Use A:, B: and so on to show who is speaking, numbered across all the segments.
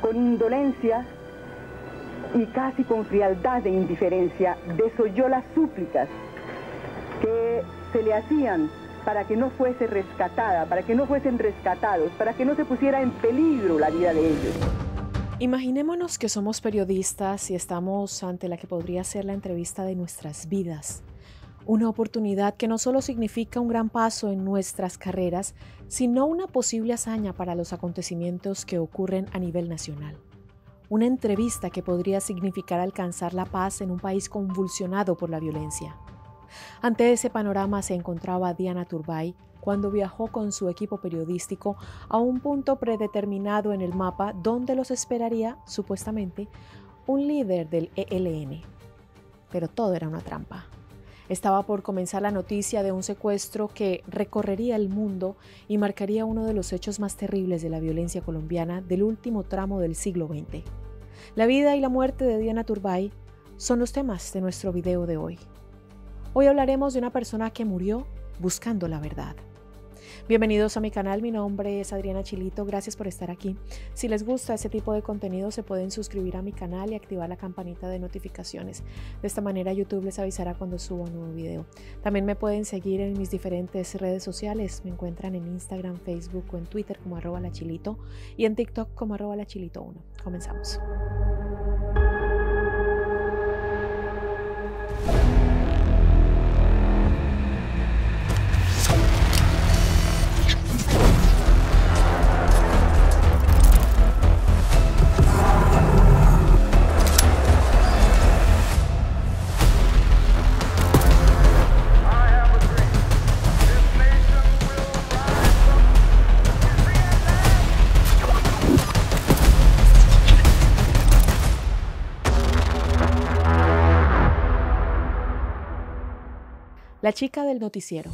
A: con indolencia y casi con frialdad e indiferencia, desoyó las súplicas que se le hacían para que no fuese rescatada, para que no fuesen rescatados, para que no se pusiera en peligro la vida de ellos.
B: Imaginémonos que somos periodistas y estamos ante la que podría ser la entrevista de nuestras vidas. Una oportunidad que no solo significa un gran paso en nuestras carreras, sino una posible hazaña para los acontecimientos que ocurren a nivel nacional. Una entrevista que podría significar alcanzar la paz en un país convulsionado por la violencia. Ante ese panorama se encontraba Diana Turbay cuando viajó con su equipo periodístico a un punto predeterminado en el mapa donde los esperaría, supuestamente, un líder del ELN. Pero todo era una trampa. Estaba por comenzar la noticia de un secuestro que recorrería el mundo y marcaría uno de los hechos más terribles de la violencia colombiana del último tramo del siglo XX. La vida y la muerte de Diana Turbay son los temas de nuestro video de hoy. Hoy hablaremos de una persona que murió buscando la verdad. Bienvenidos a mi canal, mi nombre es Adriana Chilito, gracias por estar aquí. Si les gusta este tipo de contenido se pueden suscribir a mi canal y activar la campanita de notificaciones. De esta manera YouTube les avisará cuando suba un nuevo video. También me pueden seguir en mis diferentes redes sociales, me encuentran en Instagram, Facebook o en Twitter como arroba lachilito y en TikTok como arroba lachilito1. Comenzamos. La chica del noticiero.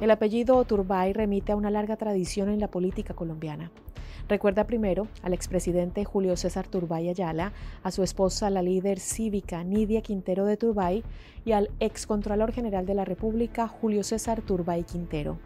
B: El apellido Turbay remite a una larga tradición en la política colombiana. Recuerda primero al expresidente Julio César Turbay Ayala, a su esposa la líder cívica Nidia Quintero de Turbay y al excontralor general de la República Julio César Turbay Quintero.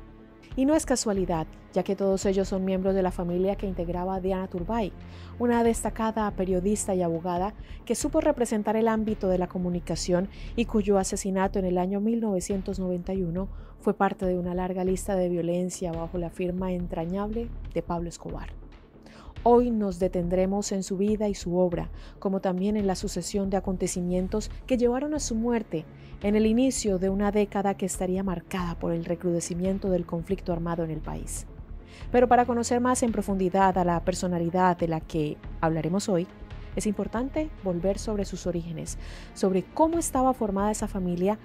B: Y no es casualidad, ya que todos ellos son miembros de la familia que integraba Diana Turbay, una destacada periodista y abogada que supo representar el ámbito de la comunicación y cuyo asesinato en el año 1991 fue parte de una larga lista de violencia bajo la firma entrañable de Pablo Escobar. Hoy nos detendremos en su vida y su obra, como también en la sucesión de acontecimientos que llevaron a su muerte en el inicio de una década que estaría marcada por el recrudecimiento del conflicto armado en el país. Pero para conocer más en profundidad a la personalidad de la que hablaremos hoy, es importante volver sobre sus orígenes, sobre cómo estaba formada esa familia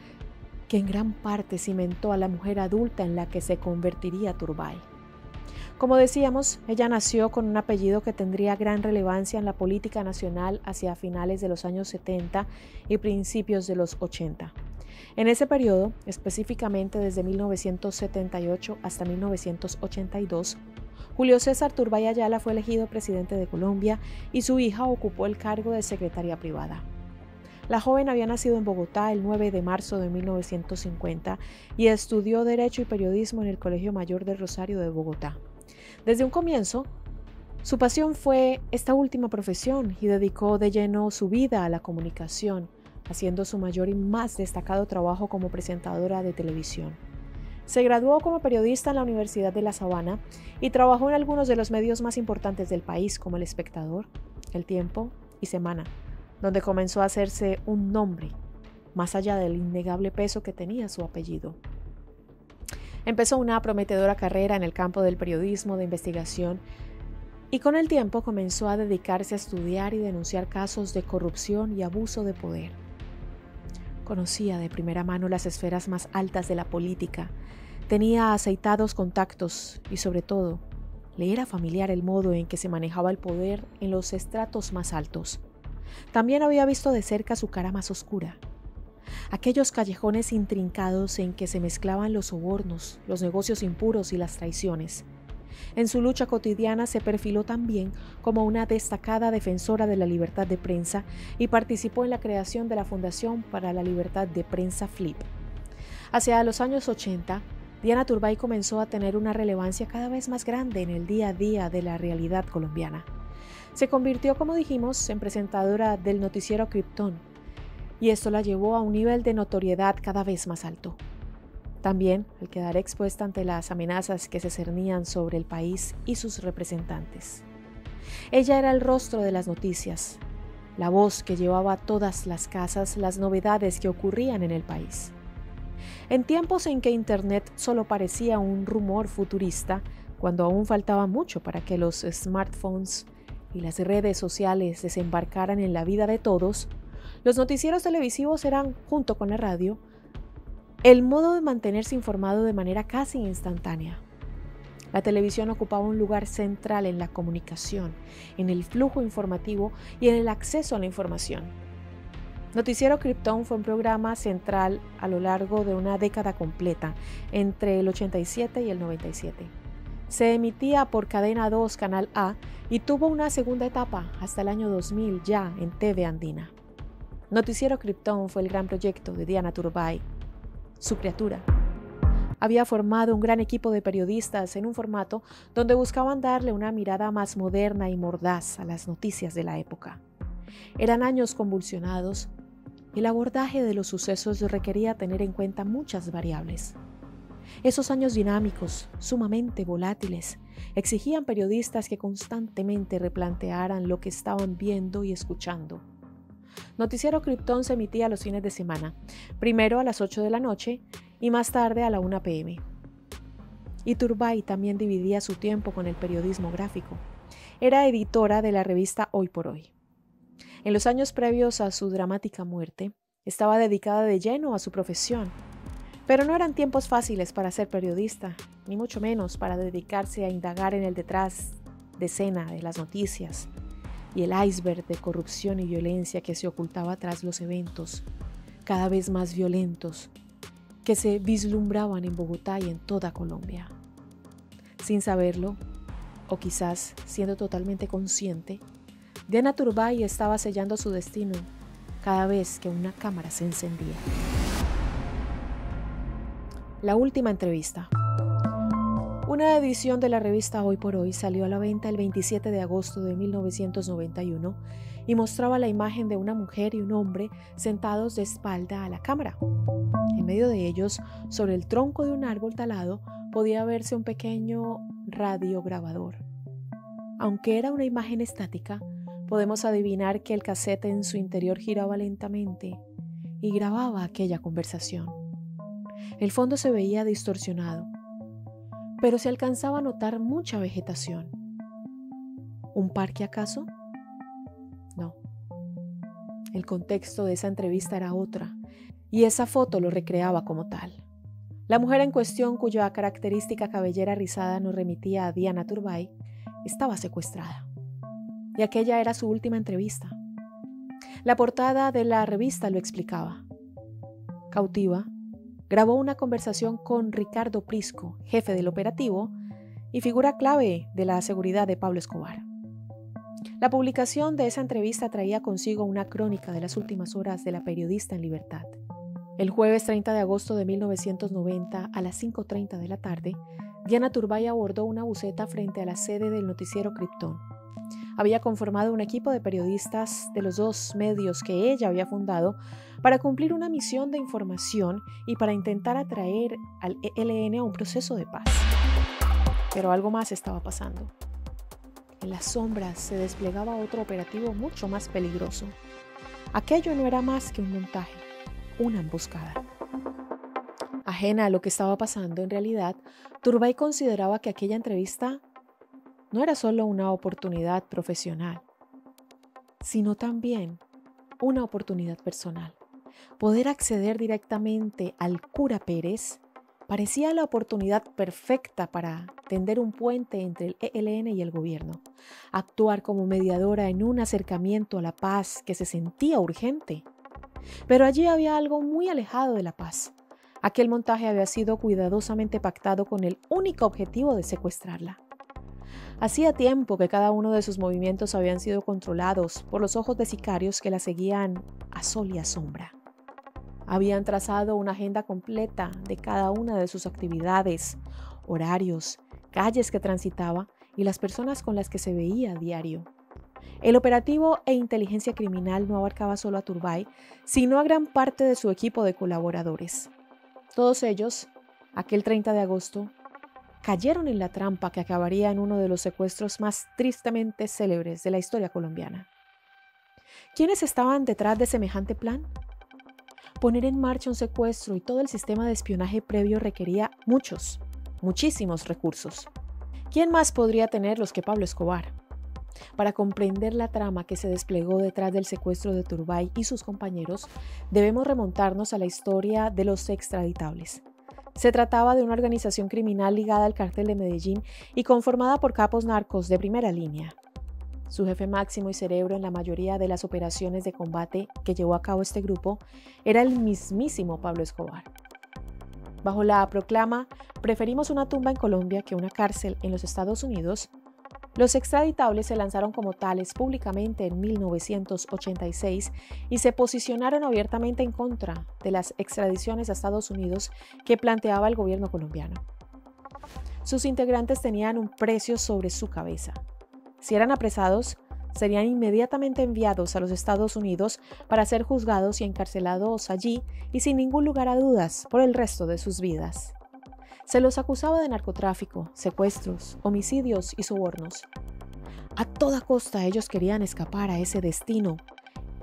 B: que en gran parte cimentó a la mujer adulta en la que se convertiría Turbay. Como decíamos, ella nació con un apellido que tendría gran relevancia en la política nacional hacia finales de los años 70 y principios de los 80. En ese periodo, específicamente desde 1978 hasta 1982, Julio César Turbay Ayala fue elegido presidente de Colombia y su hija ocupó el cargo de secretaria privada. La joven había nacido en Bogotá el 9 de marzo de 1950 y estudió Derecho y Periodismo en el Colegio Mayor del Rosario de Bogotá. Desde un comienzo, su pasión fue esta última profesión y dedicó de lleno su vida a la comunicación, haciendo su mayor y más destacado trabajo como presentadora de televisión. Se graduó como periodista en la Universidad de La Sabana y trabajó en algunos de los medios más importantes del país como El Espectador, El Tiempo y Semana, donde comenzó a hacerse un nombre, más allá del innegable peso que tenía su apellido. Empezó una prometedora carrera en el campo del periodismo de investigación y con el tiempo comenzó a dedicarse a estudiar y denunciar casos de corrupción y abuso de poder. Conocía de primera mano las esferas más altas de la política, tenía aceitados contactos y sobre todo le era familiar el modo en que se manejaba el poder en los estratos más altos. También había visto de cerca su cara más oscura, aquellos callejones intrincados en que se mezclaban los sobornos, los negocios impuros y las traiciones. En su lucha cotidiana se perfiló también como una destacada defensora de la libertad de prensa y participó en la creación de la Fundación para la Libertad de Prensa FLIP. Hacia los años 80, Diana Turbay comenzó a tener una relevancia cada vez más grande en el día a día de la realidad colombiana. Se convirtió, como dijimos, en presentadora del noticiero Krypton, y esto la llevó a un nivel de notoriedad cada vez más alto. También al quedar expuesta ante las amenazas que se cernían sobre el país y sus representantes. Ella era el rostro de las noticias, la voz que llevaba a todas las casas las novedades que ocurrían en el país. En tiempos en que Internet solo parecía un rumor futurista, cuando aún faltaba mucho para que los smartphones y las redes sociales desembarcaran en la vida de todos, los noticieros televisivos eran, junto con la radio, el modo de mantenerse informado de manera casi instantánea. La televisión ocupaba un lugar central en la comunicación, en el flujo informativo y en el acceso a la información. Noticiero Krypton fue un programa central a lo largo de una década completa, entre el 87 y el 97. Se emitía por Cadena 2 Canal A y tuvo una segunda etapa hasta el año 2000 ya en TV Andina. Noticiero Krypton fue el gran proyecto de Diana Turbay, su criatura había formado un gran equipo de periodistas en un formato donde buscaban darle una mirada más moderna y mordaz a las noticias de la época. Eran años convulsionados y el abordaje de los sucesos requería tener en cuenta muchas variables. Esos años dinámicos, sumamente volátiles, exigían periodistas que constantemente replantearan lo que estaban viendo y escuchando. Noticiero Krypton se emitía los fines de semana, primero a las 8 de la noche y más tarde a la 1 pm. Iturbay también dividía su tiempo con el periodismo gráfico. Era editora de la revista Hoy por Hoy. En los años previos a su dramática muerte, estaba dedicada de lleno a su profesión. Pero no eran tiempos fáciles para ser periodista, ni mucho menos para dedicarse a indagar en el detrás de escena de las noticias y el iceberg de corrupción y violencia que se ocultaba tras los eventos, cada vez más violentos que se vislumbraban en Bogotá y en toda Colombia. Sin saberlo, o quizás siendo totalmente consciente, Diana Turbay estaba sellando su destino cada vez que una cámara se encendía. La última entrevista. Una edición de la revista Hoy por Hoy salió a la venta el 27 de agosto de 1991 y mostraba la imagen de una mujer y un hombre sentados de espalda a la cámara. En medio de ellos, sobre el tronco de un árbol talado, podía verse un pequeño radiograbador. Aunque era una imagen estática, podemos adivinar que el cassette en su interior giraba lentamente y grababa aquella conversación. El fondo se veía distorsionado, pero se alcanzaba a notar mucha vegetación. ¿Un parque acaso? No. El contexto de esa entrevista era otra, y esa foto lo recreaba como tal. La mujer en cuestión, cuya característica cabellera rizada nos remitía a Diana Turbay, estaba secuestrada. Y aquella era su última entrevista. La portada de la revista lo explicaba. Cautiva, grabó una conversación con Ricardo Prisco, jefe del operativo y figura clave de la seguridad de Pablo Escobar. La publicación de esa entrevista traía consigo una crónica de las últimas horas de la periodista en libertad. El jueves 30 de agosto de 1990, a las 5.30 de la tarde, Diana Turbay abordó una buceta frente a la sede del noticiero Krypton. Había conformado un equipo de periodistas de los dos medios que ella había fundado para cumplir una misión de información y para intentar atraer al ELN a un proceso de paz. Pero algo más estaba pasando. En las sombras se desplegaba otro operativo mucho más peligroso. Aquello no era más que un montaje, una emboscada. Ajena a lo que estaba pasando en realidad, Turbay consideraba que aquella entrevista no era solo una oportunidad profesional, sino también una oportunidad personal. Poder acceder directamente al cura Pérez parecía la oportunidad perfecta para tender un puente entre el ELN y el gobierno, actuar como mediadora en un acercamiento a la paz que se sentía urgente. Pero allí había algo muy alejado de la paz. Aquel montaje había sido cuidadosamente pactado con el único objetivo de secuestrarla. Hacía tiempo que cada uno de sus movimientos habían sido controlados por los ojos de sicarios que la seguían a sol y a sombra. Habían trazado una agenda completa de cada una de sus actividades, horarios, calles que transitaba y las personas con las que se veía a diario. El operativo e inteligencia criminal no abarcaba solo a Turbay, sino a gran parte de su equipo de colaboradores. Todos ellos, aquel 30 de agosto, cayeron en la trampa que acabaría en uno de los secuestros más tristemente célebres de la historia colombiana. ¿Quiénes estaban detrás de semejante plan? Poner en marcha un secuestro y todo el sistema de espionaje previo requería muchos, muchísimos recursos. ¿Quién más podría tenerlos que Pablo Escobar? Para comprender la trama que se desplegó detrás del secuestro de Turbay y sus compañeros, debemos remontarnos a la historia de los extraditables. Se trataba de una organización criminal ligada al cártel de Medellín y conformada por capos narcos de primera línea. Su jefe máximo y cerebro en la mayoría de las operaciones de combate que llevó a cabo este grupo era el mismísimo Pablo Escobar. Bajo la proclama Preferimos una tumba en Colombia que una cárcel en los Estados Unidos, los extraditables se lanzaron como tales públicamente en 1986 y se posicionaron abiertamente en contra de las extradiciones a Estados Unidos que planteaba el gobierno colombiano. Sus integrantes tenían un precio sobre su cabeza. Si eran apresados, serían inmediatamente enviados a los Estados Unidos para ser juzgados y encarcelados allí y sin ningún lugar a dudas por el resto de sus vidas. Se los acusaba de narcotráfico, secuestros, homicidios y sobornos. A toda costa ellos querían escapar a ese destino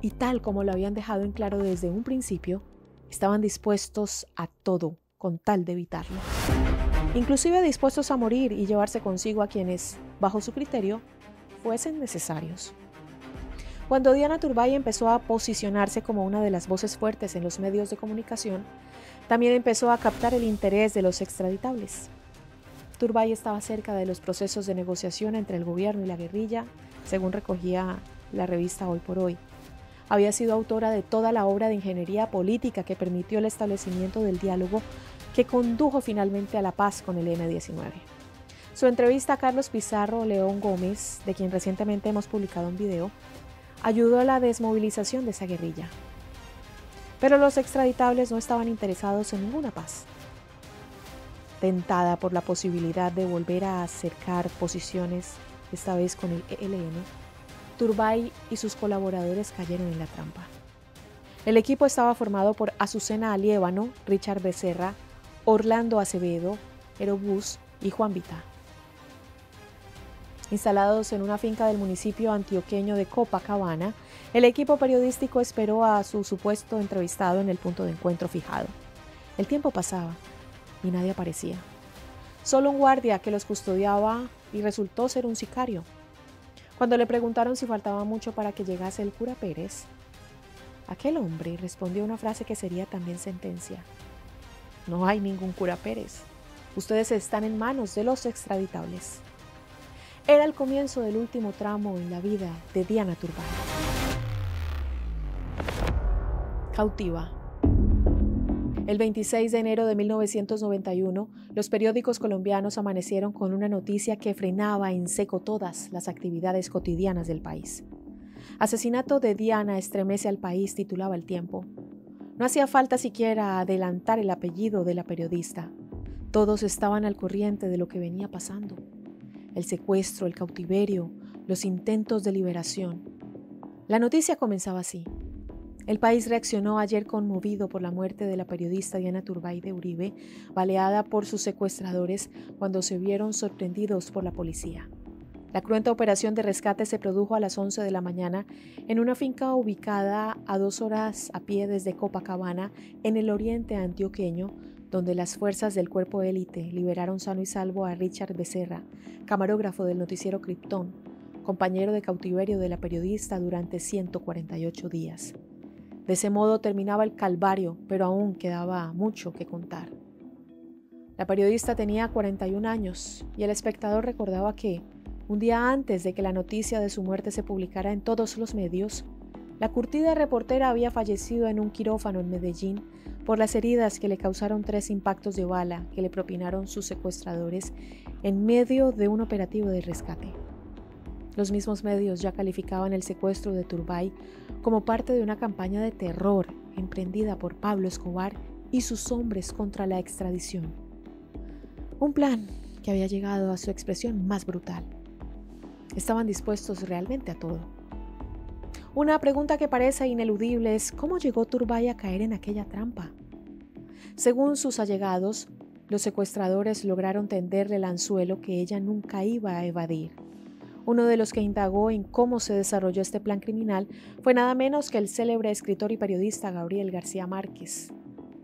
B: y tal como lo habían dejado en claro desde un principio, estaban dispuestos a todo con tal de evitarlo. Inclusive dispuestos a morir y llevarse consigo a quienes, bajo su criterio, fuesen necesarios. Cuando Diana Turbay empezó a posicionarse como una de las voces fuertes en los medios de comunicación, también empezó a captar el interés de los extraditables. Turbay estaba cerca de los procesos de negociación entre el gobierno y la guerrilla, según recogía la revista Hoy por Hoy. Había sido autora de toda la obra de ingeniería política que permitió el establecimiento del diálogo que condujo finalmente a la paz con el M-19. Su entrevista a Carlos Pizarro León Gómez, de quien recientemente hemos publicado un video, ayudó a la desmovilización de esa guerrilla. Pero los extraditables no estaban interesados en ninguna paz. Tentada por la posibilidad de volver a acercar posiciones, esta vez con el ELN, Turbay y sus colaboradores cayeron en la trampa. El equipo estaba formado por Azucena Aliébano, Richard Becerra, Orlando Acevedo, Erobús y Juan Vita. Instalados en una finca del municipio antioqueño de Copacabana, el equipo periodístico esperó a su supuesto entrevistado en el punto de encuentro fijado. El tiempo pasaba y nadie aparecía. Solo un guardia que los custodiaba y resultó ser un sicario. Cuando le preguntaron si faltaba mucho para que llegase el cura Pérez, aquel hombre respondió una frase que sería también sentencia. No hay ningún cura Pérez. Ustedes están en manos de los extraditables. Era el comienzo del último tramo en la vida de Diana Turbay. Cautiva. El 26 de enero de 1991, los periódicos colombianos amanecieron con una noticia que frenaba en seco todas las actividades cotidianas del país. Asesinato de Diana estremece al país, titulaba el tiempo. No hacía falta siquiera adelantar el apellido de la periodista. Todos estaban al corriente de lo que venía pasando el secuestro, el cautiverio, los intentos de liberación. La noticia comenzaba así. El país reaccionó ayer conmovido por la muerte de la periodista Diana Turbay de Uribe, baleada por sus secuestradores cuando se vieron sorprendidos por la policía. La cruenta operación de rescate se produjo a las 11 de la mañana en una finca ubicada a dos horas a pie desde Copacabana, en el oriente antioqueño, donde las fuerzas del cuerpo élite liberaron sano y salvo a Richard Becerra, camarógrafo del noticiero Krypton, compañero de cautiverio de la periodista durante 148 días. De ese modo terminaba el calvario, pero aún quedaba mucho que contar. La periodista tenía 41 años y el espectador recordaba que, un día antes de que la noticia de su muerte se publicara en todos los medios, la curtida reportera había fallecido en un quirófano en Medellín por las heridas que le causaron tres impactos de bala que le propinaron sus secuestradores en medio de un operativo de rescate. Los mismos medios ya calificaban el secuestro de Turbay como parte de una campaña de terror emprendida por Pablo Escobar y sus hombres contra la extradición. Un plan que había llegado a su expresión más brutal. estaban dispuestos realmente a todo. Una pregunta que parece ineludible es cómo llegó Turbay a caer en aquella trampa. Según sus allegados, los secuestradores lograron tenderle el anzuelo que ella nunca iba a evadir. Uno de los que indagó en cómo se desarrolló este plan criminal fue nada menos que el célebre escritor y periodista Gabriel García Márquez.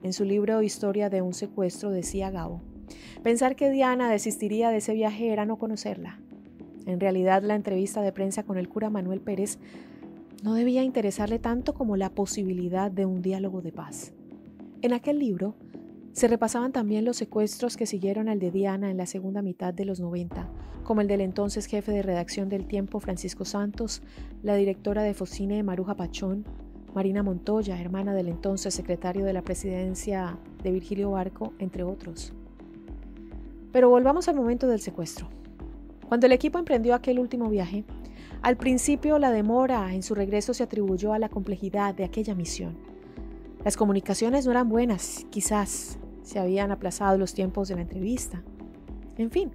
B: En su libro Historia de un secuestro decía Gabo, pensar que Diana desistiría de ese viaje era no conocerla. En realidad la entrevista de prensa con el cura Manuel Pérez no debía interesarle tanto como la posibilidad de un diálogo de paz. En aquel libro se repasaban también los secuestros que siguieron al de Diana en la segunda mitad de los 90, como el del entonces jefe de redacción del Tiempo Francisco Santos, la directora de Focine Maruja Pachón, Marina Montoya, hermana del entonces secretario de la presidencia de Virgilio Barco, entre otros. Pero volvamos al momento del secuestro. Cuando el equipo emprendió aquel último viaje, al principio la demora en su regreso se atribuyó a la complejidad de aquella misión. Las comunicaciones no eran buenas, quizás se habían aplazado los tiempos de la entrevista. En fin,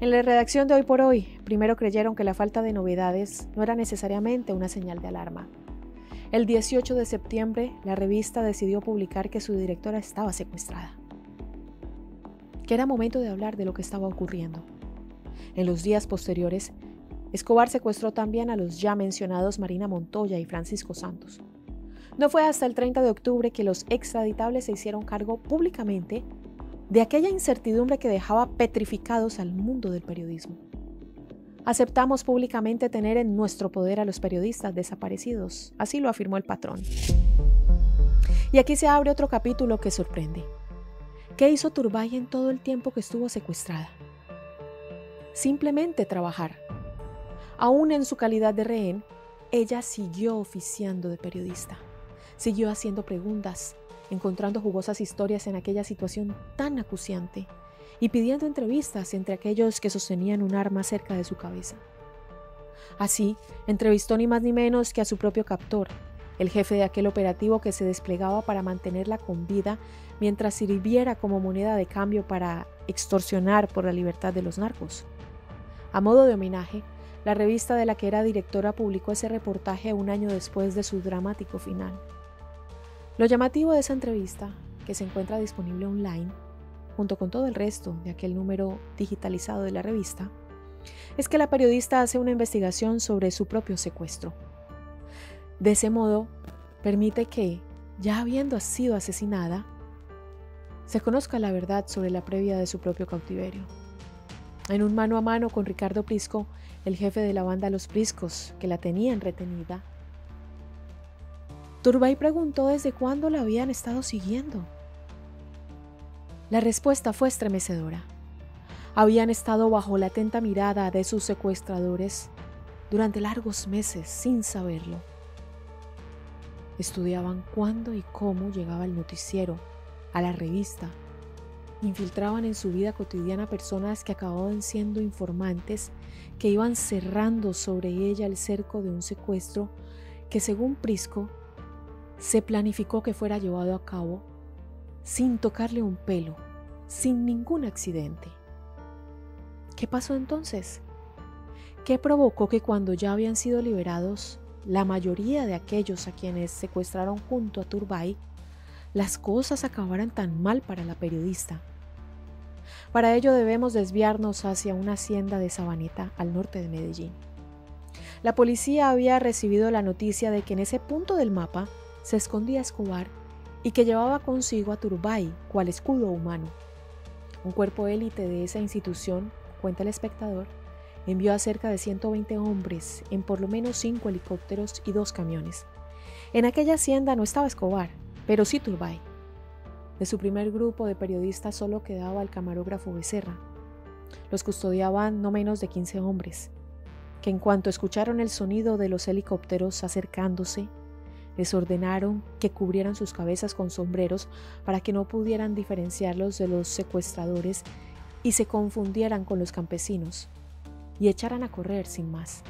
B: en la redacción de hoy por hoy, primero creyeron que la falta de novedades no era necesariamente una señal de alarma. El 18 de septiembre, la revista decidió publicar que su directora estaba secuestrada. Que era momento de hablar de lo que estaba ocurriendo. En los días posteriores, Escobar secuestró también a los ya mencionados Marina Montoya y Francisco Santos. No fue hasta el 30 de octubre que los extraditables se hicieron cargo públicamente de aquella incertidumbre que dejaba petrificados al mundo del periodismo. Aceptamos públicamente tener en nuestro poder a los periodistas desaparecidos, así lo afirmó el patrón. Y aquí se abre otro capítulo que sorprende. ¿Qué hizo Turbay en todo el tiempo que estuvo secuestrada? Simplemente trabajar. Aún en su calidad de rehén, ella siguió oficiando de periodista. Siguió haciendo preguntas, encontrando jugosas historias en aquella situación tan acuciante y pidiendo entrevistas entre aquellos que sostenían un arma cerca de su cabeza. Así, entrevistó ni más ni menos que a su propio captor, el jefe de aquel operativo que se desplegaba para mantenerla con vida mientras sirviera como moneda de cambio para extorsionar por la libertad de los narcos. A modo de homenaje, la revista de la que era directora publicó ese reportaje un año después de su dramático final. Lo llamativo de esa entrevista, que se encuentra disponible online, junto con todo el resto de aquel número digitalizado de la revista, es que la periodista hace una investigación sobre su propio secuestro. De ese modo, permite que, ya habiendo sido asesinada, se conozca la verdad sobre la previa de su propio cautiverio. En un mano a mano con Ricardo Prisco, el jefe de la banda Los Priscos, que la tenían retenida, Turbay preguntó desde cuándo la habían estado siguiendo. La respuesta fue estremecedora. Habían estado bajo la atenta mirada de sus secuestradores durante largos meses sin saberlo. Estudiaban cuándo y cómo llegaba el noticiero, a la revista. Infiltraban en su vida cotidiana personas que acababan siendo informantes que iban cerrando sobre ella el cerco de un secuestro que según Prisco se planificó que fuera llevado a cabo sin tocarle un pelo, sin ningún accidente. ¿Qué pasó entonces? ¿Qué provocó que cuando ya habían sido liberados la mayoría de aquellos a quienes secuestraron junto a Turbay, las cosas acabaran tan mal para la periodista? Para ello debemos desviarnos hacia una hacienda de Sabaneta al norte de Medellín. La policía había recibido la noticia de que en ese punto del mapa se escondía Escobar y que llevaba consigo a Turbay cual escudo humano. Un cuerpo élite de esa institución, cuenta el espectador, envió a cerca de 120 hombres en por lo menos cinco helicópteros y dos camiones. En aquella hacienda no estaba Escobar, pero sí Turbay. De su primer grupo de periodistas solo quedaba el camarógrafo Becerra. Los custodiaban no menos de 15 hombres, que en cuanto escucharon el sonido de los helicópteros acercándose, les ordenaron que cubrieran sus cabezas con sombreros para que no pudieran diferenciarlos de los secuestradores y se confundieran con los campesinos y echaran a correr sin más.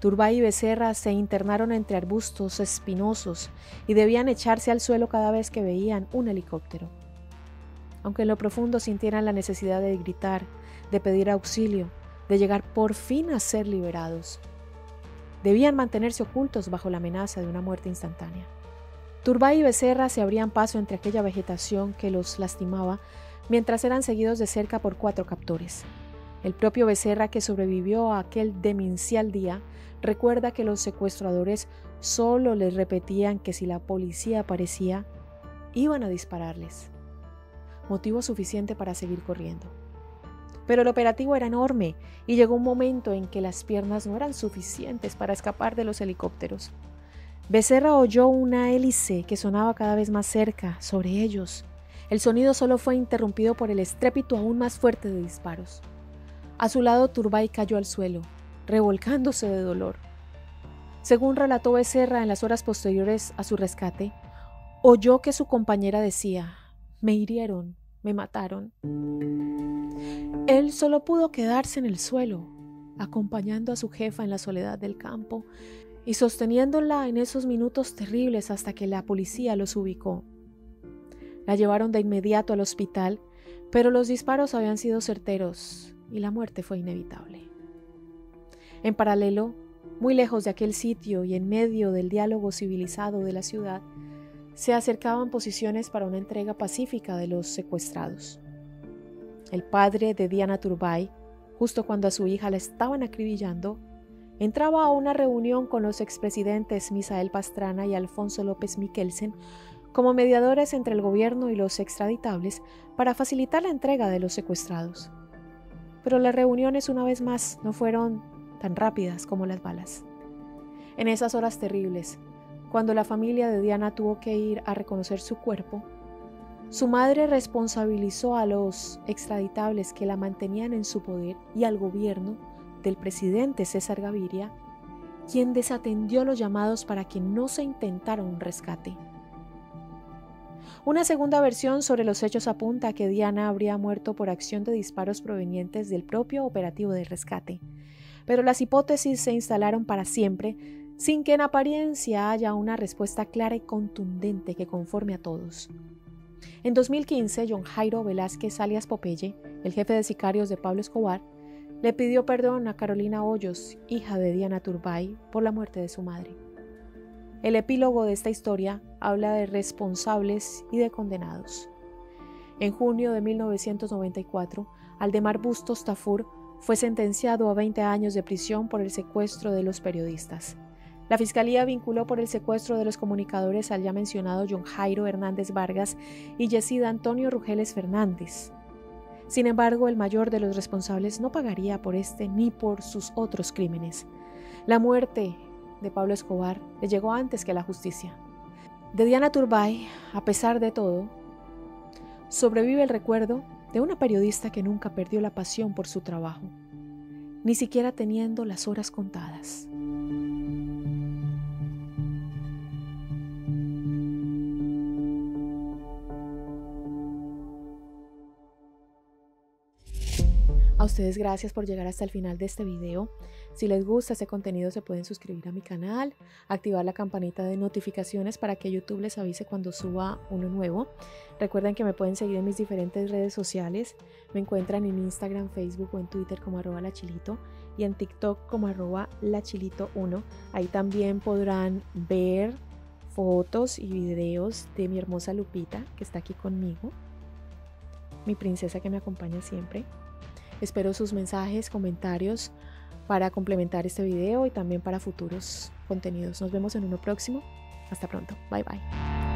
B: Turbay y Becerra se internaron entre arbustos espinosos y debían echarse al suelo cada vez que veían un helicóptero. Aunque en lo profundo sintieran la necesidad de gritar, de pedir auxilio, de llegar por fin a ser liberados. Debían mantenerse ocultos bajo la amenaza de una muerte instantánea. Turbay y Becerra se abrían paso entre aquella vegetación que los lastimaba mientras eran seguidos de cerca por cuatro captores. El propio Becerra, que sobrevivió a aquel demencial día, recuerda que los secuestradores solo les repetían que si la policía aparecía, iban a dispararles. Motivo suficiente para seguir corriendo. Pero el operativo era enorme y llegó un momento en que las piernas no eran suficientes para escapar de los helicópteros. Becerra oyó una hélice que sonaba cada vez más cerca, sobre ellos. El sonido solo fue interrumpido por el estrépito aún más fuerte de disparos. A su lado Turbay cayó al suelo, revolcándose de dolor. Según relató Becerra en las horas posteriores a su rescate, oyó que su compañera decía, me hirieron, me mataron. Él solo pudo quedarse en el suelo, acompañando a su jefa en la soledad del campo y sosteniéndola en esos minutos terribles hasta que la policía los ubicó. La llevaron de inmediato al hospital, pero los disparos habían sido certeros y la muerte fue inevitable. En paralelo, muy lejos de aquel sitio y en medio del diálogo civilizado de la ciudad, se acercaban posiciones para una entrega pacífica de los secuestrados. El padre de Diana Turbay, justo cuando a su hija la estaban acribillando, entraba a una reunión con los expresidentes Misael Pastrana y Alfonso López Miquelsen como mediadores entre el gobierno y los extraditables para facilitar la entrega de los secuestrados. Pero las reuniones una vez más no fueron tan rápidas como las balas. En esas horas terribles, cuando la familia de Diana tuvo que ir a reconocer su cuerpo, su madre responsabilizó a los extraditables que la mantenían en su poder y al gobierno del presidente César Gaviria, quien desatendió los llamados para que no se intentara un rescate. Una segunda versión sobre los hechos apunta a que Diana habría muerto por acción de disparos provenientes del propio operativo de rescate, pero las hipótesis se instalaron para siempre sin que en apariencia haya una respuesta clara y contundente que conforme a todos. En 2015, John Jairo Velázquez alias Popeye, el jefe de sicarios de Pablo Escobar, le pidió perdón a Carolina Hoyos, hija de Diana Turbay, por la muerte de su madre. El epílogo de esta historia habla de responsables y de condenados. En junio de 1994, Aldemar Bustos Tafur fue sentenciado a 20 años de prisión por el secuestro de los periodistas. La Fiscalía vinculó por el secuestro de los comunicadores al ya mencionado John Jairo Hernández Vargas y Yesida Antonio Rugeles Fernández. Sin embargo, el mayor de los responsables no pagaría por este ni por sus otros crímenes. La muerte de Pablo Escobar le llegó antes que la justicia. De Diana Turbay, a pesar de todo, sobrevive el recuerdo de una periodista que nunca perdió la pasión por su trabajo, ni siquiera teniendo las horas contadas. Ustedes gracias por llegar hasta el final de este video. Si les gusta este contenido se pueden suscribir a mi canal, activar la campanita de notificaciones para que YouTube les avise cuando suba uno nuevo. Recuerden que me pueden seguir en mis diferentes redes sociales. Me encuentran en Instagram, Facebook o en Twitter como arroba lachilito y en TikTok como arroba lachilito1. Ahí también podrán ver fotos y videos de mi hermosa Lupita que está aquí conmigo. Mi princesa que me acompaña siempre. Espero sus mensajes, comentarios para complementar este video y también para futuros contenidos. Nos vemos en uno próximo. Hasta pronto. Bye bye.